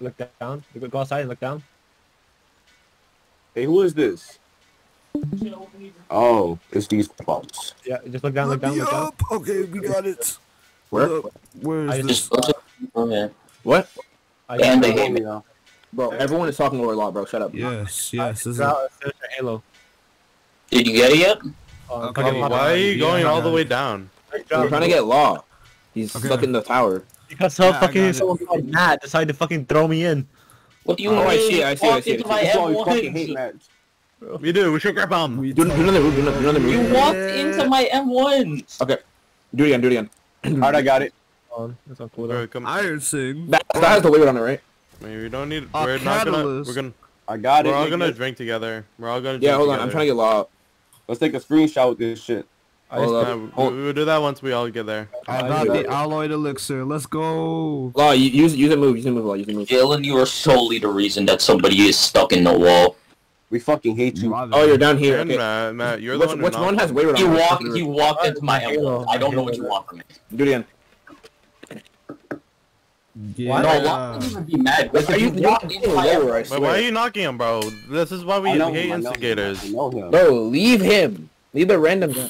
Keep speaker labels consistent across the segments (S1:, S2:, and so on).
S1: Look down. Go outside and look down.
S2: Hey, who is this? Oh, it's these bumps.
S1: Yeah, just look down, look down, look down.
S3: Okay, we got it.
S2: Where?
S3: Look, Where
S1: I
S3: this?
S4: Just go oh, yeah.
S2: What?
S1: I
S4: And they hate me. though.
S2: Bro, everyone is talking over a lot, bro. Shut up.
S3: Yes, yes. This is
S1: Out, finish Halo.
S4: Did you get it yet?
S1: Oh,
S3: Okay,
S5: Why are you going
S3: I
S5: all
S3: got
S5: the way down?
S1: Great
S2: We're trying to get Law. He's
S3: Okay.
S2: stuck in the tower.
S1: Because so
S3: Yeah,
S1: fucking
S3: got it.
S1: someone called Matt decided to fucking throw me in.
S4: What do you
S2: Oh,
S4: mean?
S2: I see I see I see it.
S4: into my
S2: This is we fucking hate match.
S5: We do. We should grab um,
S3: him.
S2: Do, do another move. Do another, do another move.
S4: You walked into my M1s.
S2: Okay, do it again. Do it again. Alright, I got it.
S1: On. That's not cool. Though.
S5: come.
S3: Ironsing.
S2: That, that has the weight on it, right?
S5: Maybe we don't need.
S3: A
S5: we're not gonna. We're gonna.
S2: I got it.
S5: We're all gonna drink together. We're all gonna. Drink
S2: Yeah, hold on. I'm trying to get Law. Let's take a screenshot with this shit.
S1: I just,
S2: Hold up.
S5: Nah, we, we will do that once we all get there.
S3: I
S1: I
S3: got the
S1: that.
S3: alloyed elixir. Let's go.
S2: Law, you, use use a move. Use a move. Law, use a move.
S4: Dylan, you are solely the reason that somebody is stuck in the wall.
S2: We fucking hate you.
S3: My
S2: Oh, you're down here.
S5: And
S2: Okay.
S5: Matt, Matt, you're the
S2: Which,
S5: one.
S2: which one has
S5: him.
S2: weight on
S4: He
S2: it?
S4: walked. He walked into my
S1: Halo.
S4: M1s. I don't know what you want from me.
S2: Do it again.
S3: Yeah.
S4: No, why would you even be mad?
S2: Like, are you
S4: you walked into my
S2: lower, I
S4: M1s.
S5: But why are you knocking him, bro? This is why we
S2: I know
S5: hate
S2: him, I know him,
S5: instigators.
S2: I know him.
S6: Bro, leave him. Leave the random guy.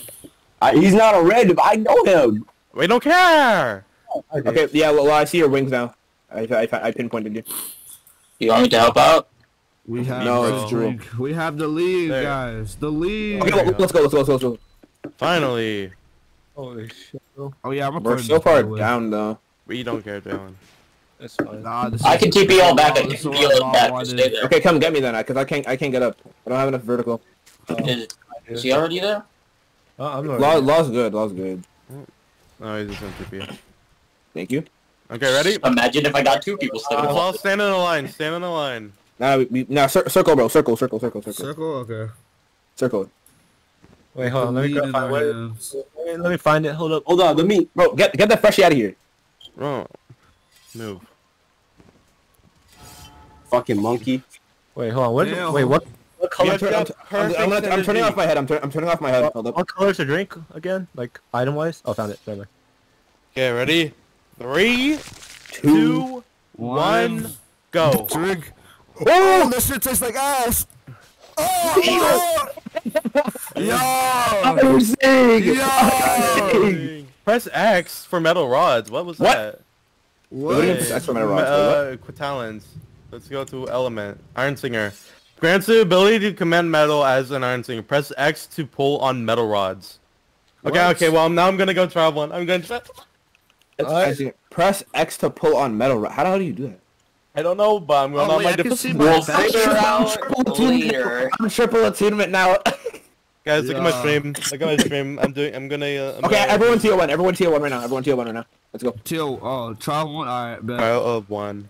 S2: I, he's not a random. I know him.
S5: We don't care.
S1: Oh, okay.
S2: Okay, yeah, well, I see your wings now. I, I, I pinpointed you.
S4: You want me to help out?
S3: We have
S2: No,
S3: the
S2: it's true.
S3: We have the lead,
S5: There.
S3: guys. The lead.
S2: Okay, well, let's go, let's go, let's go, let's go.
S5: Finally,
S1: Holy shit.
S3: Oh yeah, I'm
S2: We're so far
S3: the way.
S2: down, though.
S5: we don't care, Dylan.
S1: That's fine.
S3: Nah,
S4: I
S3: is-
S4: can TP all back. I can
S3: is
S4: TP all
S3: I
S4: back.
S3: wanted.
S4: Just stay there.
S2: Okay, come get me then, because I can't, I can't get up. I don't have enough vertical.
S4: Is, is he already there?
S1: Oh, I'm not.
S2: Law, law's good, law's good.
S5: No, he's just on TP.
S2: Thank you.
S5: Okay, ready?
S4: Imagine if I got two people
S5: Let's
S4: stuck.
S5: stand in a line. Stand in a line.
S2: Now, we, we, now, cir circle, bro, circle, circle, circle, circle,
S3: Circle. Okay.
S2: circle.
S1: Wait, hold on. Let me go find.
S3: our
S1: Wait, wait, let me find it. Hold up.
S2: Hold on, let me, bro, get, get that freshie out of here.
S5: Oh, move.
S2: Fucking monkey.
S1: Wait, hold on. What?
S3: Damn.
S1: Wait, what? What color?
S5: Yes,
S2: I'm, I'm, I'm,
S5: perfect
S2: I'm, gonna- I'm turning off my head. I'm, tur I'm turning off my head. Hold up.
S1: What colors to drink again? Like item wise? Oh, found it. Never.
S5: Okay, ready? Three,
S2: Two.
S5: two, one, go.
S3: Drink. Oh, this shit tastes like ass. Oh, yo, yo,
S5: Press X for metal rods. What was
S2: What?
S5: that?
S2: What do you mean
S3: what?
S2: X for metal rods?
S5: Uh, Talons. Let's go to element. Iron Singer. Grants the ability to command metal as an Iron Singer. Press X to pull on metal rods. Okay,
S3: What?
S5: okay, well now I'm gonna go traveling. I'm gonna tra-
S2: I see. Press X to pull on metal. ro- How the hell do you do that?
S5: I don't know, but I'm going
S3: Oh,
S5: on
S3: wait,
S5: my different
S3: see my
S4: We'll
S3: back.
S4: figure out later.
S2: I'm triple attunement now.
S5: Guys, look at my stream. Look at my stream. I'm doing I'm gonna uh, I'm
S2: okay,
S5: gonna-
S2: everyone tier one. Everyone tier one right now. Everyone tier one right now. Let's go.
S3: Chill. Oh, try one. All right, bet.
S5: Pile of one.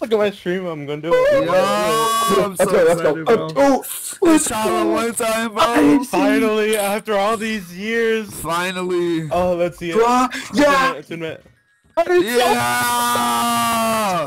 S5: Look at my stream, I'm gonna do it.
S3: Yo, I'm
S2: Let's
S3: so
S2: go. Let's go.
S3: excited, bro.
S2: Oh, oh,
S3: Let's try it one time, bro.
S5: Finally, after all these years.
S3: Finally.
S5: Oh, let's see it.
S2: Yeah.
S5: It's in it, it's in it.
S3: Yeah.